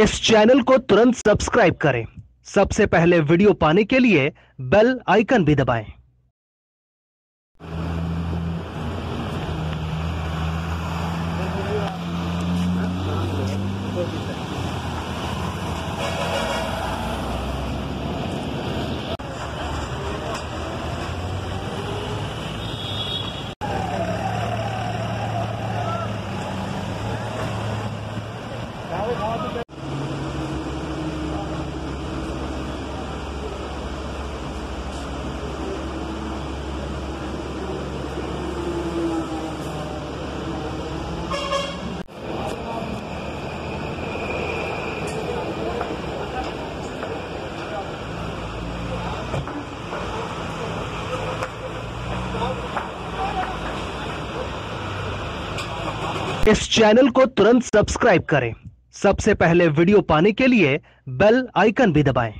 इस चैनल को तुरंत सब्सक्राइब करें। सबसे पहले वीडियो पाने के लिए बेल आइकन भी दबाएँ। इस चैनल को तुरंत सब्सक्राइब करें। सबसे पहले वीडियो पाने के लिए बेल आइकन भी दबाएँ।